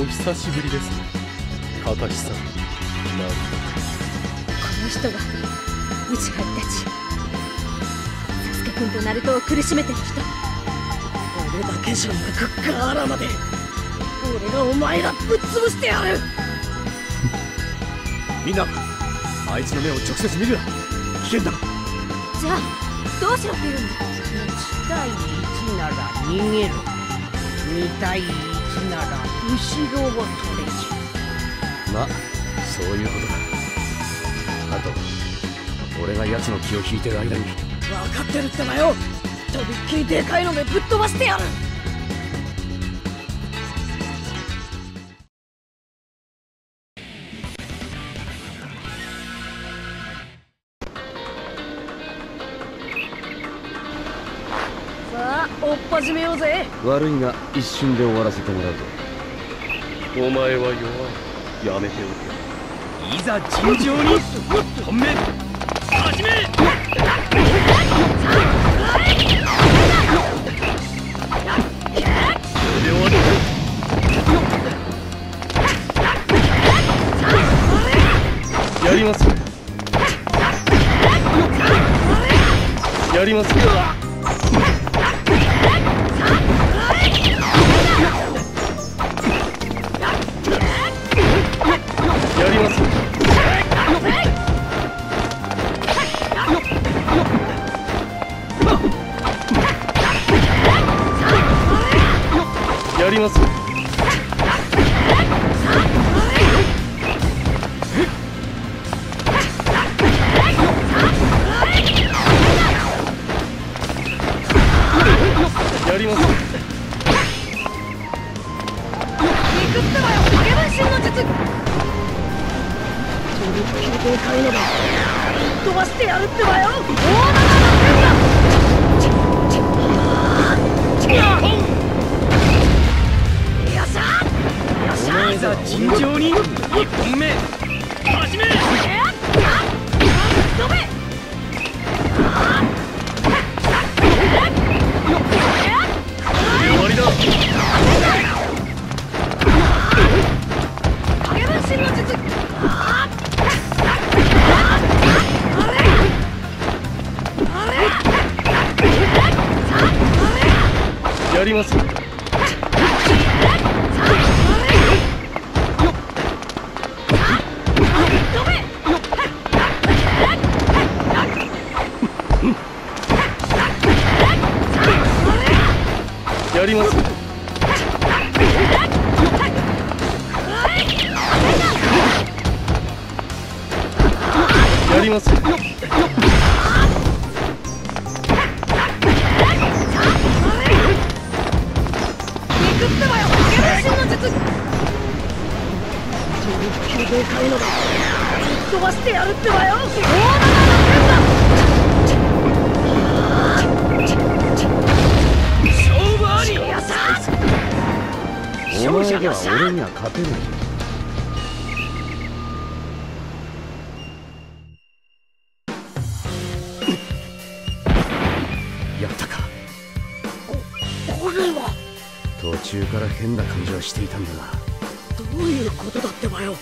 お久しぶりですね。カカシさん。なるこの人がうちがイタチサスケ君とナルトを苦しめてる人。俺だけじゃなくガーラまで。俺がお前らぶっ潰してやる。みんなあいつの目を直接見るな。危険だ。じゃあどうしろって言うんだ。1対1なら逃げろ。2対1なら後ろを取れちまあそういうことだ。あと俺が奴の気を引いてる間に。分かってるってばよ。とびっきりでかいのでぶっ飛ばしてやる追っ始めようぜ。悪いが一瞬で終わらせてもらうぞ。お前は弱い。やめておけ。いざ尋常に本目始め。やります。やりますやります。やります。行くってばよ影分身の術とびっきりでかいのでぶっ飛ばしてやるってばよ。大玉の剣だ。お前ざ尋常に1本目。始め！終わりだ。影分身の術やります。やります。やります。でかいのでぶっ飛ばしてやるってばよ。大勝お前では俺には勝てない。やったか。これは。途中から変な感じはしていたんだが。どういうことだってばよ